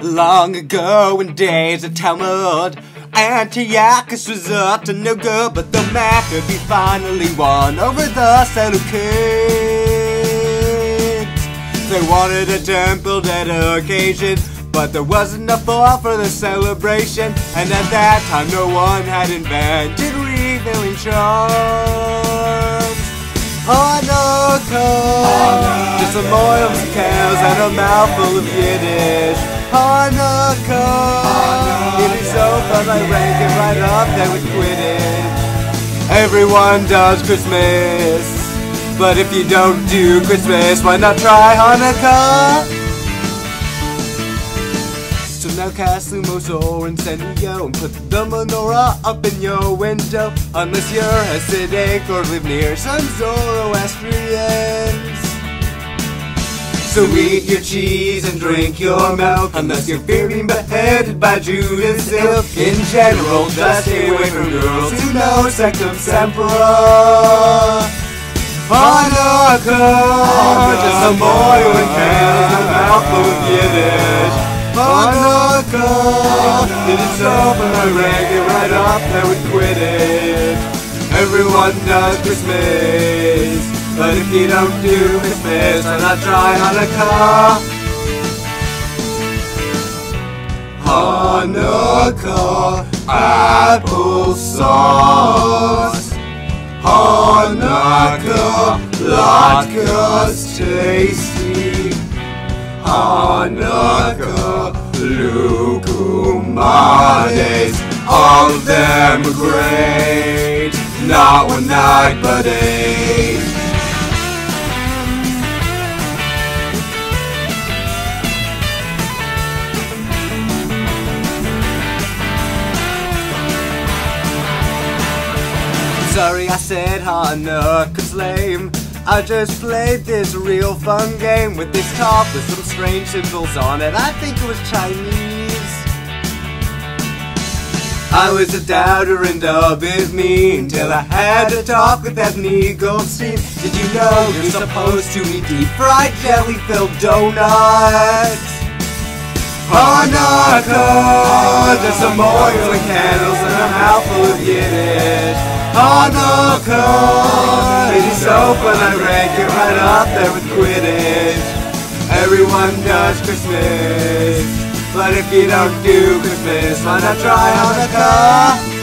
Long ago in days of Talmud, Antiochus was up to no good, but the Maccabees finally won over the Seleucids. They wanted a temple dedication, but there wasn't enough for the celebration, and at that time no one had invented revealing charms. Hanukkah, just some oil and candles and a mouthful of Yiddish. Hanukkah, it is so fun I rank it right up there with Quidditch. Everyone does Christmas, but if you don't do Christmas, why not try Hanukkah? So now cast Lumos or Incendio and put the menorah up in your window. Unless you're Hasidic or live near some Zoroastrians. So eat your cheese and drink your milk Unless you're fearing beheaded by Judas Ilk In general, just stay away from girls who know Sectum Sempra. Hanukkah, just oil and candles and a mouthful of Yiddish Hanukkah, it is open, I rank it right up there with Quidditch Everyone does Christmas but if you don't do Christmas, why not try Hanukkah? Hanukkah applesauce. Hanukkah latkes tasty. Hanukkah loukoumades. All of them great. Not one night, but eight. Sorry I said Hanukkah's lame. I just played this real fun game With this top with some strange symbols on it. I think it was Chinese. I was a doubter and a bit mean Till I had to talk with that Anthony Goldstein Did you know you're supposed to eat deep fried jelly filled donuts? Oh, Hanukkah, just some oil and candles and a mouthful of Yiddish. Hanukkah, it is open, I rank it right up there with Quidditch. Everyone does Christmas, but if you don't do Christmas, why not try Hanukkah?